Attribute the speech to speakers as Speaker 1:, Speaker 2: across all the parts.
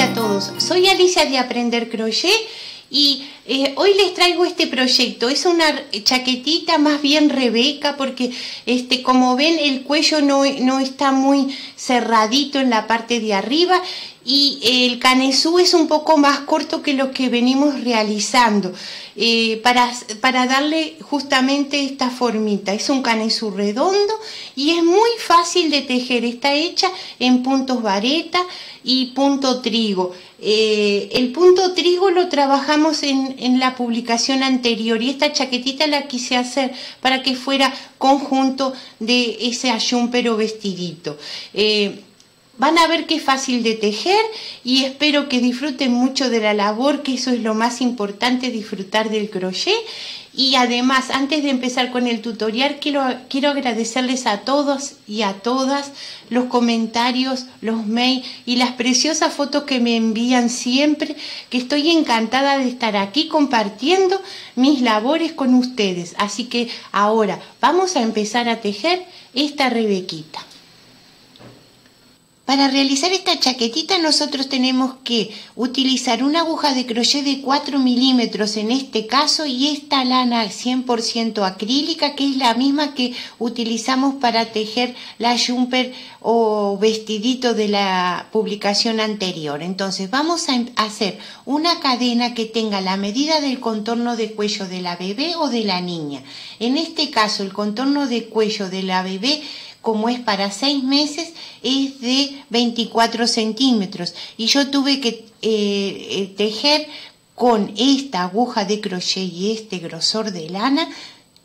Speaker 1: a todos. Soy Alicia de Aprender Crochet y eh, hoy les traigo este proyecto. Es una chaquetita más bien rebeca porque este, como ven el cuello no, no está muy cerradito en la parte de arriba y el canesú es un poco más corto que lo que venimos realizando eh, para, para, darle justamente esta formita. Es un canesú redondo y es muy fácil de tejer. Está hecha en puntos vareta y punto trigo. Eh, el punto trigo lo trabajamos en, en, la publicación anterior y esta chaquetita la quise hacer para que fuera conjunto de ese ayúmpero vestidito. Eh, Van a ver que es fácil de tejer y espero que disfruten mucho de la labor, que eso es lo más importante, disfrutar del crochet. Y además, antes de empezar con el tutorial, quiero, quiero agradecerles a todos y a todas los comentarios, los mails y las preciosas fotos que me envían siempre, que estoy encantada de estar aquí compartiendo mis labores con ustedes. Así que ahora vamos a empezar a tejer esta rebequita. Para realizar esta chaquetita nosotros tenemos que utilizar una aguja de crochet de 4 milímetros en este caso y esta lana 100% acrílica que es la misma que utilizamos para tejer la jumper o vestidito de la publicación anterior. Entonces vamos a hacer una cadena que tenga la medida del contorno de cuello de la bebé o de la niña. En este caso el contorno de cuello de la bebé como es para seis meses, es de 24 centímetros. Y yo tuve que eh, eh, tejer con esta aguja de crochet y este grosor de lana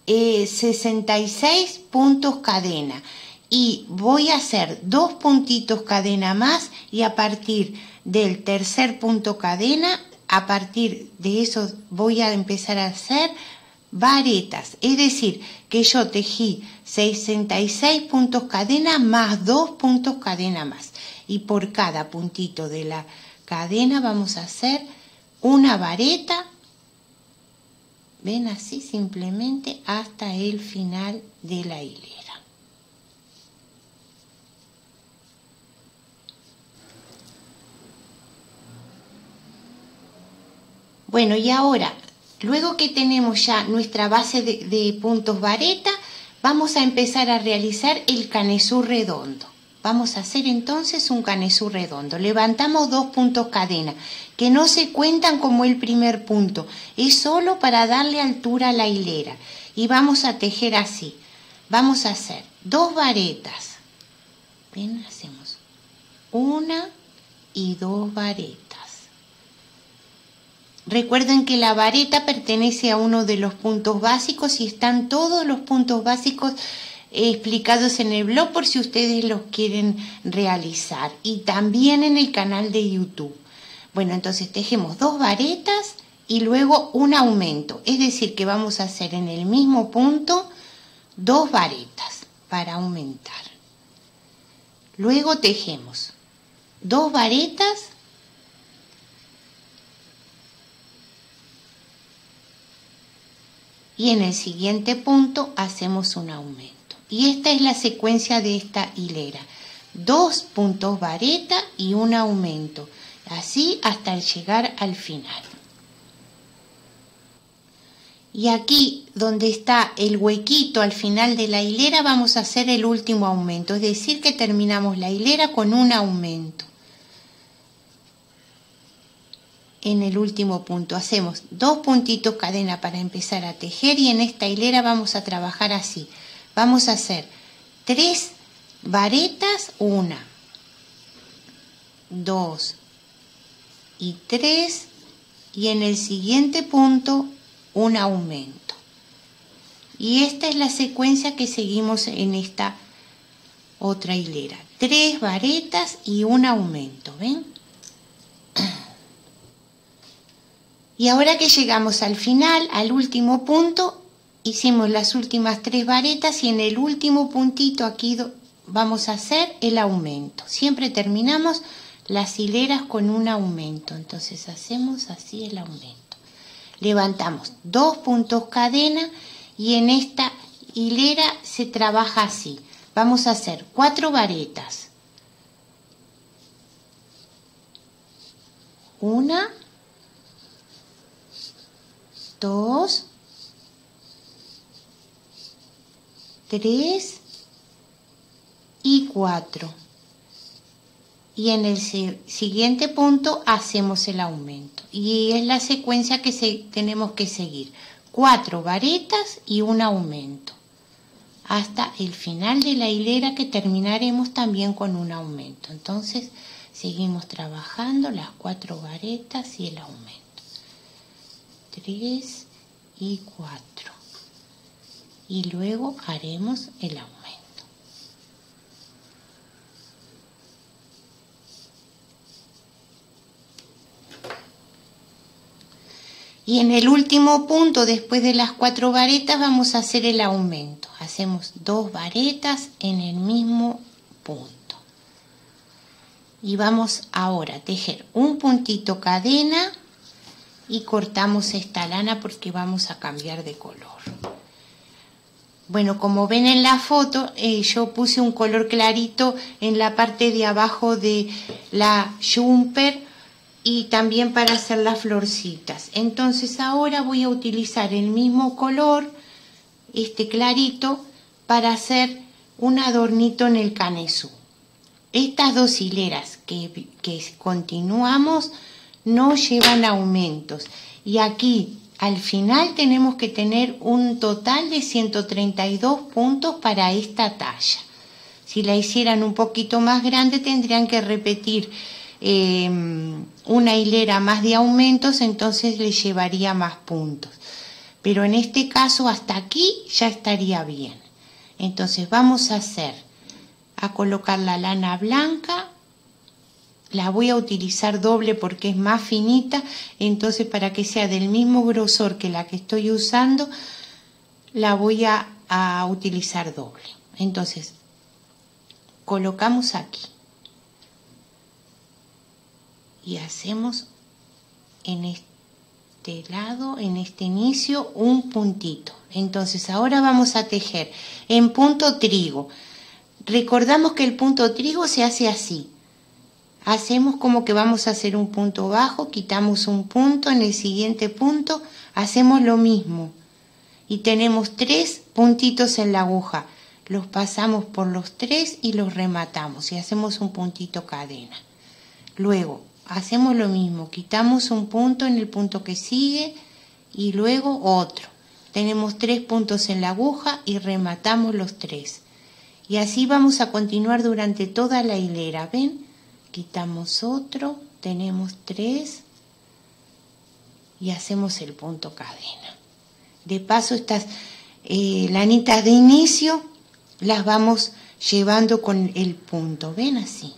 Speaker 1: 66 eh, puntos cadena. Y voy a hacer dos puntitos cadena más y a partir del tercer punto cadena, a partir de eso voy a empezar a hacer varetas, es decir, que yo tejí 66 puntos cadena más 2 puntos cadena más. Y por cada puntito de la cadena vamos a hacer una vareta, ven así simplemente hasta el final de la hilera. Bueno, y ahora Luego que tenemos ya nuestra base de, puntos vareta, vamos a empezar a realizar el canesú redondo. Vamos a hacer entonces un canesú redondo. Levantamos dos puntos cadena, que no se cuentan como el primer punto, es solo para darle altura a la hilera. Y vamos a tejer así. Vamos a hacer dos varetas. Ven, hacemos una y dos varetas. Recuerden que la vareta pertenece a uno de los puntos básicos y están todos los puntos básicos explicados en el blog por si ustedes los quieren realizar y también en el canal de YouTube. Bueno, entonces tejemos dos varetas y luego un aumento, es decir, que vamos a hacer en el mismo punto dos varetas para aumentar. Luego tejemos dos varetas y en el siguiente punto hacemos un aumento. Y esta es la secuencia de esta hilera. Dos puntos vareta y un aumento. Así hasta llegar al final. Y aquí donde está el huequito al final de la hilera vamos a hacer el último aumento. Es decir que terminamos la hilera con un aumento. En el último punto. Hacemos dos puntitos cadena para empezar a tejer y en esta hilera vamos a trabajar así. Vamos a hacer tres varetas, una, dos y tres y en el siguiente punto un aumento. Y esta es la secuencia que seguimos en esta otra hilera. Tres varetas y un aumento, ¿ven? Y ahora que llegamos al final, al último punto, hicimos las últimas tres varetas y en el último puntito aquí vamos a hacer el aumento. Siempre terminamos las hileras con un aumento. Entonces hacemos así el aumento. Levantamos dos puntos cadena y en esta hilera se trabaja así. Vamos a hacer cuatro varetas Una, dos, tres y cuatro. Y en el siguiente punto hacemos el aumento. Y es la secuencia que tenemos que seguir. Cuatro varetas y un aumento. Hasta el final de la hilera que terminaremos también con un aumento. Entonces seguimos trabajando las cuatro varetas y el aumento. Tres y cuatro. Y luego haremos el aumento. Y en el último punto, después de las cuatro varetas, vamos a hacer el aumento. Hacemos dos varetas en el mismo punto. Y vamos ahora a tejer un puntito cadena y cortamos esta lana porque vamos a cambiar de color. Bueno, como ven en la foto, eh, yo puse un color clarito en la parte de abajo de la jumper y también para hacer las florcitas. Entonces ahora voy a utilizar el mismo color, este clarito, para hacer un adornito en el canesú. Estas dos hileras que, que continuamos no llevan aumentos y aquí al final tenemos que tener un total de 132 puntos para esta talla. Si la hicieran un poquito más grande tendrían que repetir Em, una hilera más de aumentos, entonces le llevaría más puntos. Pero en este caso hasta aquí ya estaría bien. Entonces vamos a hacer, a colocar la lana blanca, la voy a utilizar doble porque es más finita, entonces para que sea del mismo grosor que la que estoy usando, la voy a, utilizar doble. Entonces, colocamos aquí y hacemos en este lado, en este inicio, un puntito. Entonces ahora vamos a tejer en punto trigo. Recordamos que el punto trigo se hace así. Hacemos como que vamos a hacer un punto bajo, quitamos un punto, en el siguiente punto hacemos lo mismo. Y tenemos tres puntitos en la aguja. Los pasamos por los tres y los rematamos y hacemos un puntito cadena. Luego hacemos lo mismo, quitamos un punto en el punto que sigue y luego otro. Tenemos tres puntos en la aguja y rematamos los tres. Y así vamos a continuar durante toda la hilera. ¿Ven? Quitamos otro, tenemos tres y hacemos el punto cadena. De paso estas eh, lanitas de inicio las vamos llevando con el punto. ¿Ven así?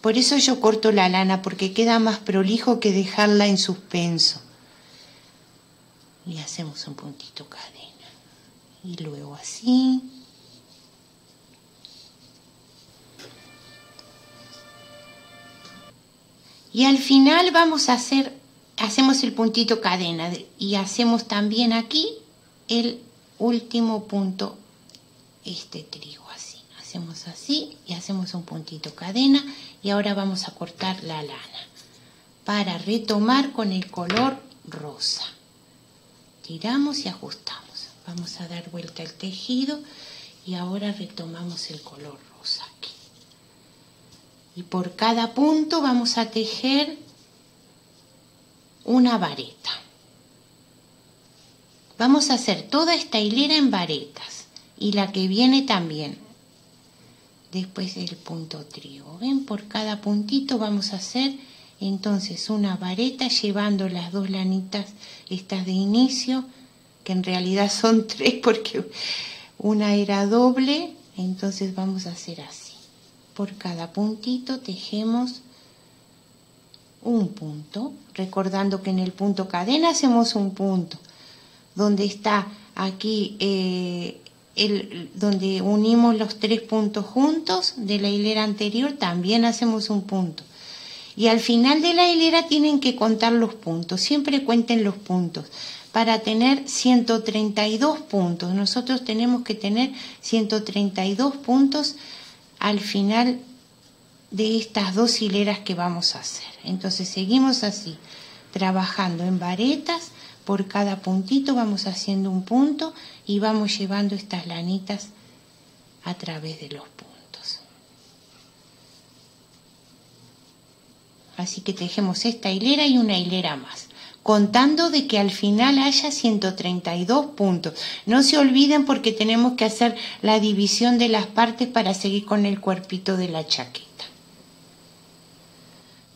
Speaker 1: Por eso yo corto la lana, porque queda más prolijo que dejarla en suspenso. Y hacemos un puntito cadena. Y luego así. Y al final vamos a hacer, hacemos el puntito cadena y hacemos también aquí el último punto, este trigo así. Hacemos así y hacemos un puntito cadena y ahora vamos a cortar la lana para retomar con el color rosa. Tiramos y ajustamos. Vamos a dar vuelta el tejido y ahora retomamos el color rosa. Y por cada punto vamos a tejer una vareta. Vamos a hacer toda esta hilera en varetas y la que viene también después el punto trigo. ¿Ven? Por cada puntito vamos a hacer entonces una vareta llevando las dos lanitas estas de inicio, que en realidad son tres porque una era doble, entonces vamos a hacer así. Por cada puntito tejemos un punto, recordando que en el punto cadena hacemos un punto, donde está aquí eh, el, donde unimos los tres puntos juntos de la hilera anterior, también hacemos un punto. Y al final de la hilera tienen que contar los puntos, siempre cuenten los puntos. Para tener 132 puntos, nosotros tenemos que tener 132 puntos al final de estas dos hileras que vamos a hacer. Entonces seguimos así, trabajando en varetas, por cada puntito vamos haciendo un punto y vamos llevando estas lanitas a través de los puntos. Así que tejemos esta hilera y una hilera más contando de que al final haya 132 puntos. No se olviden porque tenemos que hacer la división de las partes para seguir con el cuerpito de la chaqueta.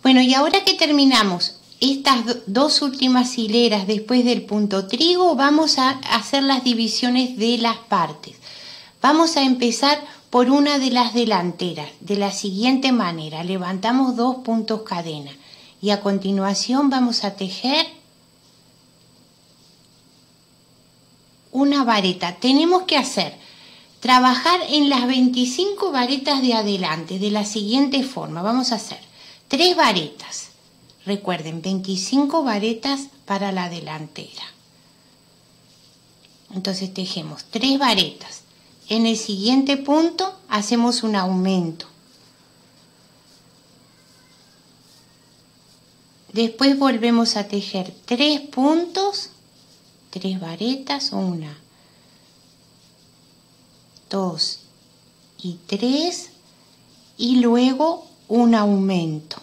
Speaker 1: Bueno, y ahora que terminamos estas dos últimas hileras después del punto trigo, vamos a hacer las divisiones de las partes. Vamos a empezar por una de las delanteras, de la siguiente manera. Levantamos dos puntos cadena y a continuación vamos a tejer una vareta. Tenemos que hacer trabajar en las 25 varetas de adelante de la siguiente forma. Vamos a hacer tres varetas. Recuerden, 25 varetas para la delantera. Entonces tejemos tres varetas. En el siguiente punto hacemos un aumento. Después volvemos a tejer tres puntos, tres varetas, una, dos y tres, y luego un aumento.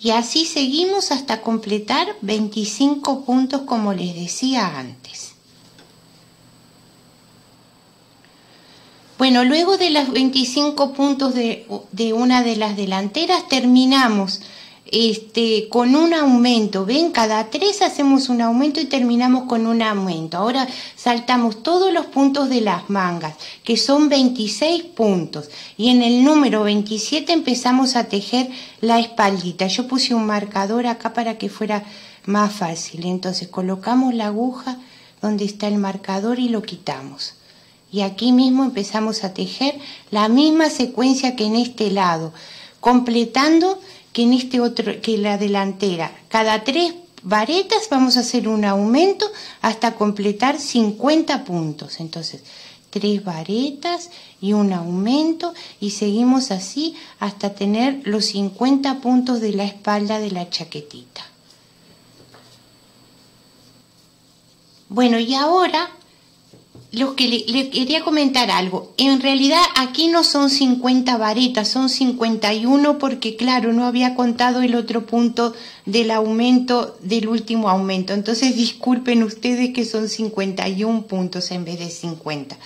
Speaker 1: Y así seguimos hasta completar 25 puntos como les decía antes. Bueno, luego de los 25 puntos de, de una de las delanteras terminamos este, con un aumento. Ven, cada tres hacemos un aumento y terminamos con un aumento. Ahora saltamos todos los puntos de las mangas, que son 26 puntos. Y en el número 27 empezamos a tejer la espaldita. Yo puse un marcador acá para que fuera más fácil. Entonces colocamos la aguja donde está el marcador y lo quitamos. Y aquí mismo empezamos a tejer la misma secuencia que en este lado, completando que en este otro, que la delantera. Cada tres varetas vamos a hacer un aumento hasta completar 50 puntos. Entonces, tres varetas y un aumento y seguimos así hasta tener los 50 puntos de la espalda de la chaquetita. Bueno, y ahora lo que le, quería comentar algo. En realidad aquí no son 50 varetas, son 51 porque claro, no había contado el otro punto del aumento, del último aumento. Entonces disculpen ustedes que son 51 puntos en vez de 50.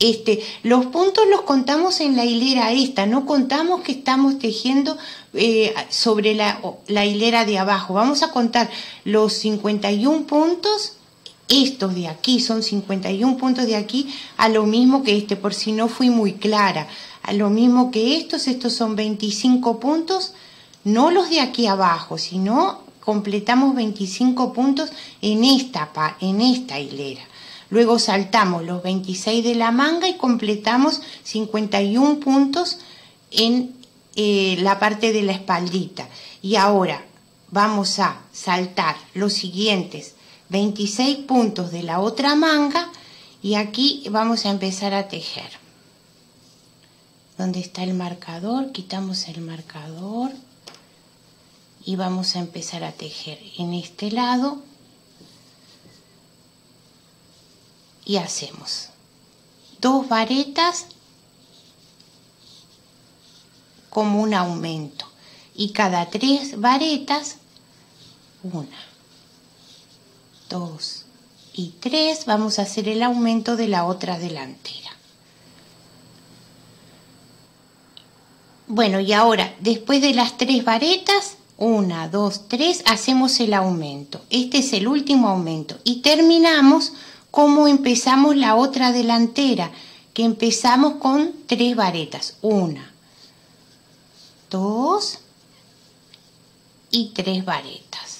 Speaker 1: Este, los puntos los contamos en la hilera esta, no contamos que estamos tejiendo eh, sobre la, la hilera de abajo. Vamos a contar los 51 puntos estos de aquí, son 51 puntos de aquí, a lo mismo que este, por si no fui muy clara, a lo mismo que estos, estos son 25 puntos, no los de aquí abajo, sino completamos 25 puntos en esta, en esta hilera. Luego saltamos los 26 de la manga y completamos 51 puntos en eh, la parte de la espaldita. Y ahora vamos a saltar los siguientes 26 puntos de la otra manga y aquí vamos a empezar a tejer. Donde está el marcador, quitamos el marcador y vamos a empezar a tejer en este lado y hacemos dos varetas como un aumento y cada tres varetas una 2 y 3 vamos a hacer el aumento de la otra delantera. Bueno, y ahora, después de las tres varetas, 1, 2, 3, hacemos el aumento. Este es el último aumento. Y terminamos como empezamos la otra delantera, que empezamos con tres varetas. 1, 2 y tres varetas.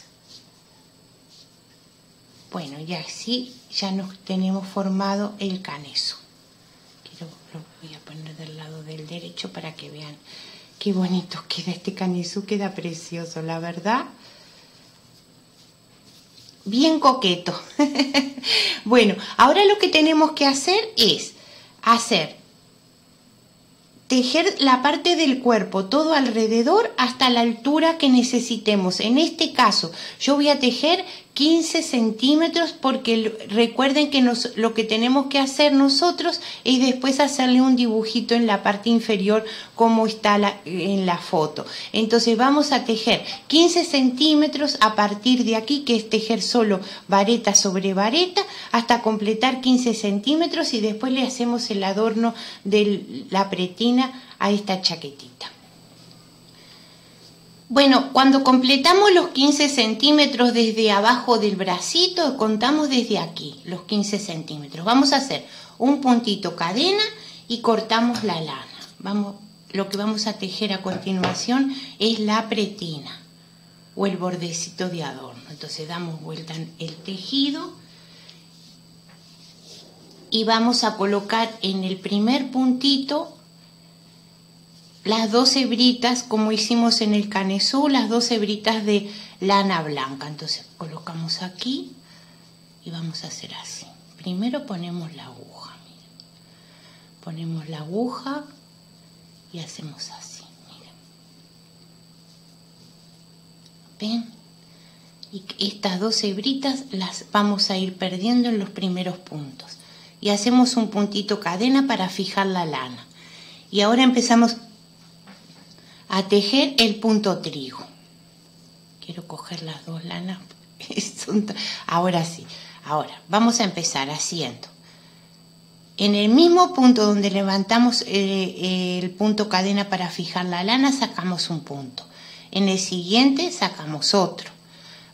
Speaker 1: Bueno, y así ya nos tenemos formado el caneso. Quiero, lo voy a poner del lado del derecho para que vean qué bonito queda este caneso, queda precioso, la verdad. Bien coqueto. bueno, ahora lo que tenemos que hacer es hacer tejer la parte del cuerpo todo alrededor hasta la altura que necesitemos. En este caso, yo voy a tejer 15 centímetros porque recuerden que nos, lo que tenemos que hacer nosotros es después hacerle un dibujito en la parte inferior como está en la foto. Entonces vamos a tejer 15 centímetros a partir de aquí, que es tejer solo vareta sobre vareta, hasta completar 15 centímetros y después le hacemos el adorno de la pretina a esta chaquetita. Bueno, cuando completamos los 15 centímetros desde abajo del bracito, contamos desde aquí los 15 centímetros. Vamos a hacer un puntito cadena y cortamos la lana. Vamos, lo que vamos a tejer a continuación es la pretina o el bordecito de adorno. Entonces damos vuelta en el tejido y vamos a colocar en el primer puntito las dos hebritas, como hicimos en el canesú, las dos hebritas de lana blanca. Entonces colocamos aquí y vamos a hacer así. Primero ponemos la aguja, Ponemos la aguja y hacemos así, miren. ¿Ven? Y estas dos hebritas las vamos a ir perdiendo en los primeros puntos. Y hacemos un puntito cadena para fijar la lana. Y ahora empezamos a tejer el punto trigo. Quiero coger las dos lanas. Ahora sí, ahora vamos a empezar haciendo. En el mismo punto donde levantamos eh, el punto cadena para fijar la lana, sacamos un punto. En el siguiente sacamos otro.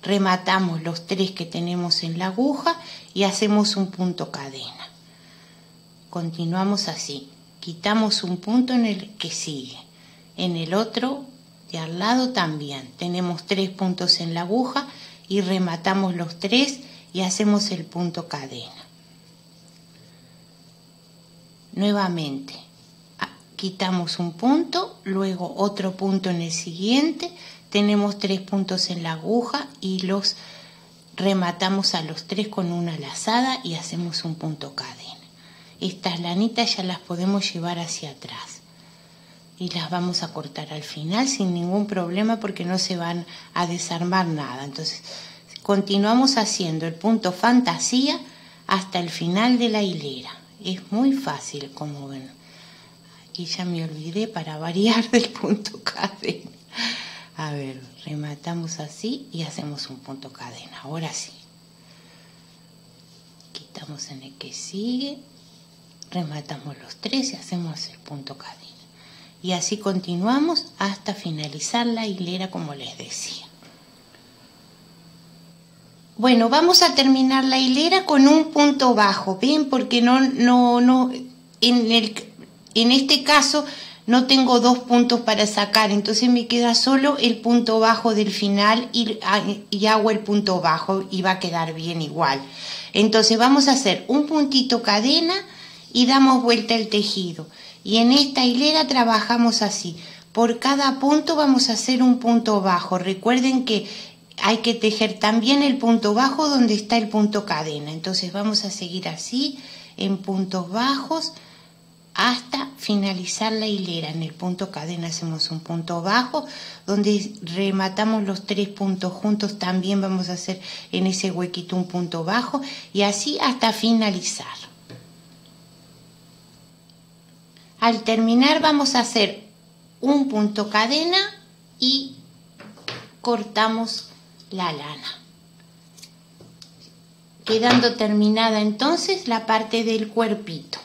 Speaker 1: Rematamos los tres que tenemos en la aguja y hacemos un punto cadena. Continuamos así. Quitamos un punto en el que sigue en el otro de al lado también. Tenemos tres puntos en la aguja y rematamos los tres y hacemos el punto cadena. Nuevamente, quitamos un punto, luego otro punto en el siguiente, tenemos tres puntos en la aguja y los rematamos a los tres con una lazada y hacemos un punto cadena. Estas lanitas ya las podemos llevar hacia atrás y las vamos a cortar al final sin ningún problema porque no se van a desarmar nada. Entonces, continuamos haciendo el punto fantasía hasta el final de la hilera. Es muy fácil, como ven. Aquí ya me olvidé para variar del punto cadena. A ver, rematamos así y hacemos un punto cadena. Ahora sí. Quitamos en el que sigue, rematamos los tres y hacemos el punto cadena y así continuamos hasta finalizar la hilera como les decía. Bueno, vamos a terminar la hilera con un punto bajo, ¿ven? Porque no, no, no, en, el, en este caso no tengo dos puntos para sacar, entonces me queda solo el punto bajo del final y, y hago el punto bajo y va a quedar bien igual. Entonces vamos a hacer un puntito cadena y damos vuelta el tejido. Y en esta hilera trabajamos así. Por cada punto vamos a hacer un punto bajo. Recuerden que hay que tejer también el punto bajo donde está el punto cadena. Entonces vamos a seguir así en puntos bajos hasta finalizar la hilera. En el punto cadena hacemos un punto bajo, donde rematamos los tres puntos juntos, también vamos a hacer en ese huequito un punto bajo y así hasta finalizar. Al terminar vamos a hacer un punto cadena y cortamos la lana. Quedando terminada entonces la parte del cuerpito.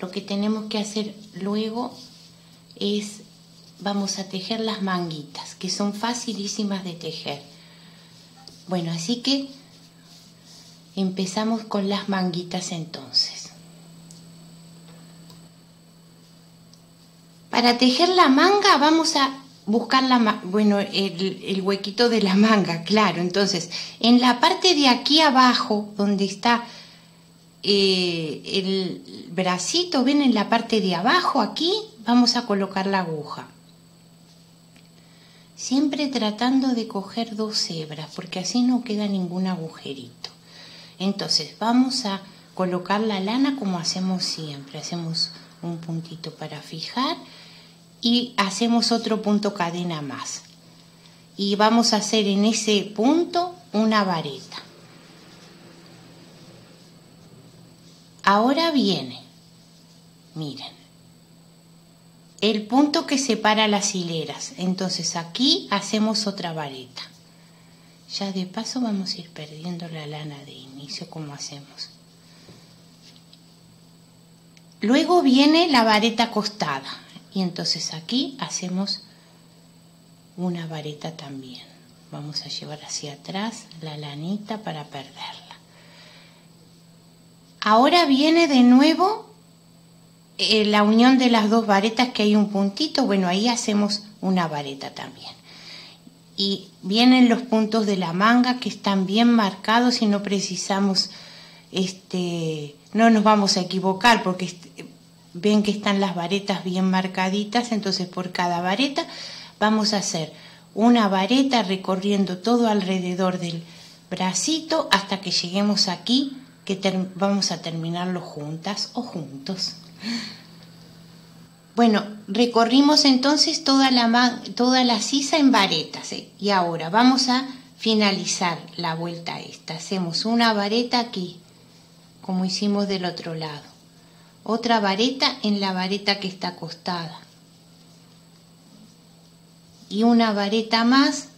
Speaker 1: Lo que tenemos que hacer luego es, vamos a tejer las manguitas, que son facilísimas de tejer. Bueno, así que Empezamos con las manguitas entonces. Para tejer la manga vamos a buscar la, bueno, el, huequito de la manga, claro. Entonces, en la parte de aquí abajo, donde está eh, el bracito, ven en la parte de abajo, aquí, vamos a colocar la aguja. Siempre tratando de coger dos hebras, porque así no queda ningún agujerito. Entonces vamos a colocar la lana como hacemos siempre. Hacemos un puntito para fijar y hacemos otro punto cadena más. Y vamos a hacer en ese punto una vareta. Ahora viene, miren, el punto que separa las hileras. Entonces aquí hacemos otra vareta. Ya de paso vamos a ir perdiendo la lana de inicio como hacemos. Luego viene la vareta acostada y entonces aquí hacemos una vareta también. Vamos a llevar hacia atrás la lanita para perderla. Ahora viene de nuevo eh, la unión de las dos varetas que hay un puntito. Bueno, ahí hacemos una vareta también. Y vienen los puntos de la manga que están bien marcados y no precisamos, este, no nos vamos a equivocar porque ven que están las varetas bien marcaditas. Entonces por cada vareta vamos a hacer una vareta recorriendo todo alrededor del bracito hasta que lleguemos aquí que vamos a terminarlo juntas o juntos. Bueno, recorrimos entonces toda la, toda la sisa en varetas ¿eh? y ahora vamos a finalizar la vuelta esta. Hacemos una vareta aquí, como hicimos del otro lado. Otra vareta en la vareta que está acostada. Y una vareta más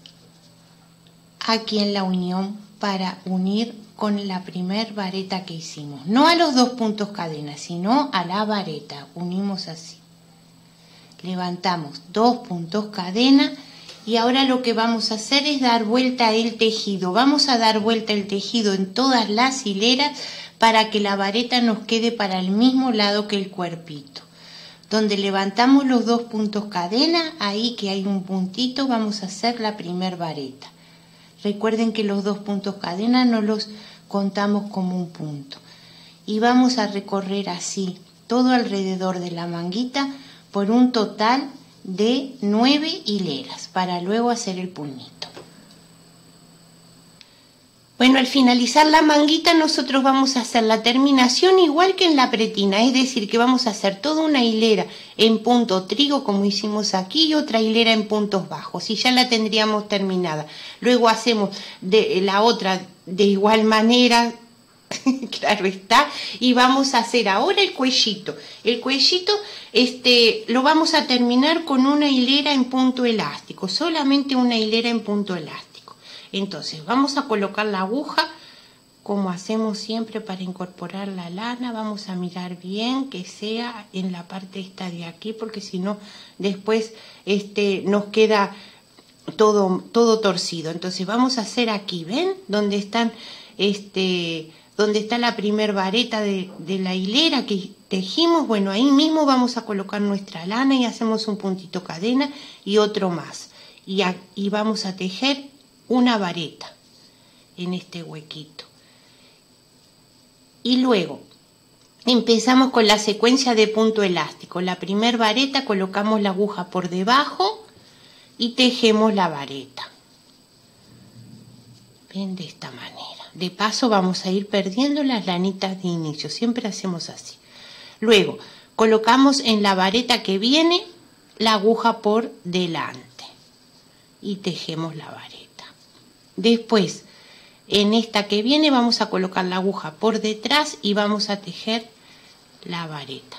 Speaker 1: aquí en la unión para unir con la primer vareta que hicimos. No a los dos puntos cadena, sino a la vareta. Unimos así. Levantamos dos puntos cadena y ahora lo que vamos a hacer es dar vuelta el tejido. Vamos a dar vuelta el tejido en todas las hileras para que la vareta nos quede para el mismo lado que el cuerpito. Donde levantamos los dos puntos cadena, ahí que hay un puntito, vamos a hacer la primer vareta. Recuerden que los dos puntos cadena no los contamos como un punto. Y vamos a recorrer así todo alrededor de la manguita por un total de nueve hileras para luego hacer el puñito. Bueno, al finalizar la manguita nosotros vamos a hacer la terminación igual que en la pretina, es decir, que vamos a hacer toda una hilera en punto trigo como hicimos aquí y otra hilera en puntos bajos y ya la tendríamos terminada. Luego hacemos de la otra de igual manera, claro está, y vamos a hacer ahora el cuellito. El cuellito este, lo vamos a terminar con una hilera en punto elástico, solamente una hilera en punto elástico. Entonces vamos a colocar la aguja como hacemos siempre para incorporar la lana, vamos a mirar bien que sea en la parte esta de aquí, porque si no después este, nos queda todo, todo torcido. Entonces vamos a hacer aquí, ¿ven? Donde están, este, donde está la primer vareta de, la hilera que tejimos, bueno, ahí mismo vamos a colocar nuestra lana y hacemos un puntito cadena y otro más. Y, y vamos a tejer una vareta en este huequito. Y luego empezamos con la secuencia de punto elástico. La primer vareta colocamos la aguja por debajo y tejemos la vareta. Ven de esta manera. De paso vamos a ir perdiendo las lanitas de inicio. Siempre hacemos así. Luego colocamos en la vareta que viene la aguja por delante y tejemos la vareta. Después, en esta que viene vamos a colocar la aguja por detrás y vamos a tejer la vareta.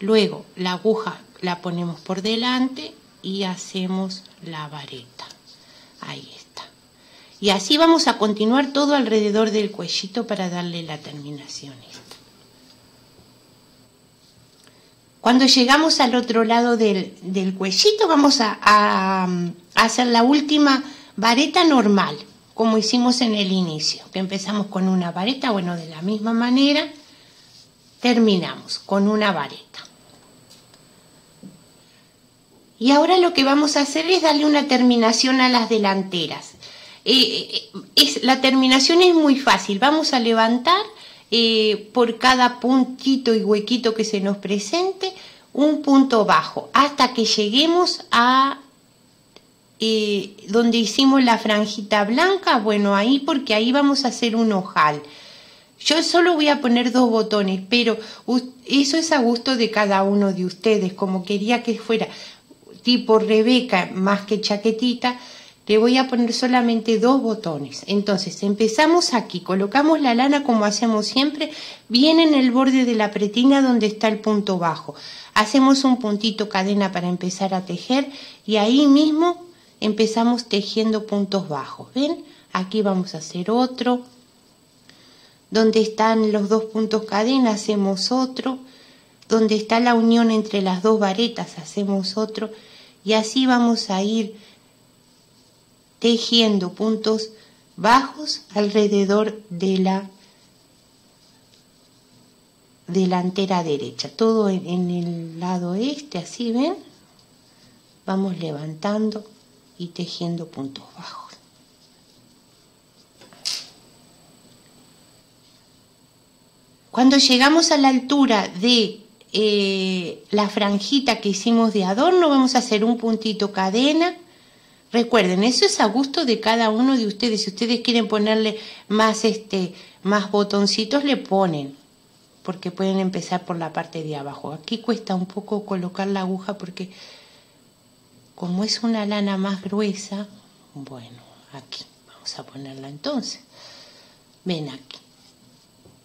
Speaker 1: Luego la aguja la ponemos por delante y hacemos la vareta. Ahí. Y así vamos a continuar todo alrededor del cuellito para darle la terminación. Cuando llegamos al otro lado del, cuellito vamos a, a hacer la última Vareta normal, como hicimos en el inicio, que empezamos con una vareta, bueno, de la misma manera, terminamos con una vareta. Y ahora lo que vamos a hacer es darle una terminación a las delanteras. Eh, eh, la terminación es muy fácil. Vamos a levantar eh, por cada puntito y huequito que se nos presente un punto bajo hasta que lleguemos a donde hicimos la franjita blanca, bueno, ahí porque ahí vamos a hacer un ojal. Yo solo voy a poner dos botones, pero eso es a gusto de cada uno de ustedes. Como quería que fuera tipo Rebeca más que chaquetita, le voy a poner solamente dos botones. Entonces empezamos aquí, colocamos la lana como hacemos siempre, bien en el borde de la pretina donde está el punto bajo. Hacemos un puntito cadena para empezar a tejer y ahí mismo empezamos tejiendo puntos bajos. ¿Ven? Aquí vamos a hacer otro. Donde están los dos puntos cadena hacemos otro. Donde está la unión entre las dos varetas hacemos otro. Y así vamos a ir tejiendo puntos bajos alrededor de la delantera derecha, todo en, el lado este, así ven, vamos levantando y tejiendo puntos bajos. Cuando llegamos a la altura de eh, la franjita que hicimos de adorno, vamos a hacer un puntito cadena, Recuerden, eso es a gusto de cada uno de ustedes. Si ustedes quieren ponerle más, este, más botoncitos, le ponen, porque pueden empezar por la parte de abajo. Aquí cuesta un poco colocar la aguja porque como es una lana más gruesa, bueno, aquí vamos a ponerla entonces. Ven aquí.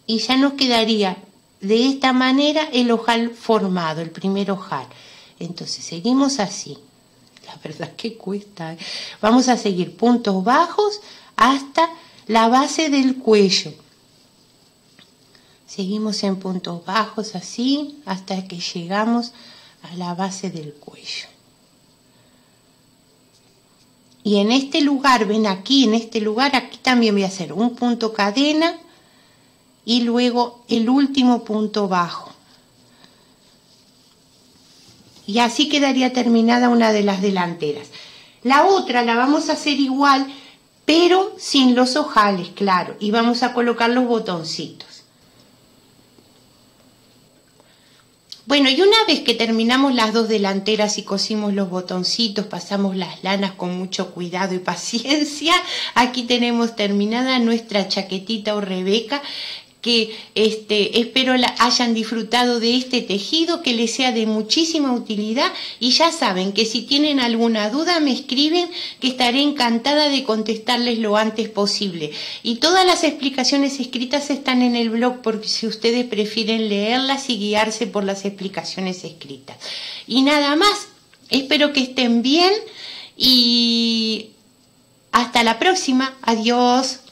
Speaker 1: Y ya nos quedaría de esta manera el ojal formado, el primer ojal. Entonces seguimos así la verdad que cuesta. ¿eh? Vamos a seguir puntos bajos hasta la base del cuello. Seguimos en puntos bajos así hasta que llegamos a la base del cuello. Y en este lugar, ven aquí, en este lugar, aquí también voy a hacer un punto cadena y luego el último punto bajo y así quedaría terminada una de las delanteras. La otra la vamos a hacer igual, pero sin los ojales, claro, y vamos a colocar los botoncitos. Bueno, y una vez que terminamos las dos delanteras y cosimos los botoncitos, pasamos las lanas con mucho cuidado y paciencia, aquí tenemos terminada nuestra chaquetita o rebeca que este, espero la, hayan disfrutado de este tejido, que les sea de muchísima utilidad y ya saben que si tienen alguna duda me escriben que estaré encantada de contestarles lo antes posible. Y todas las explicaciones escritas están en el blog porque si ustedes prefieren leerlas y guiarse por las explicaciones escritas. Y nada más, espero que estén bien y hasta la próxima. Adiós.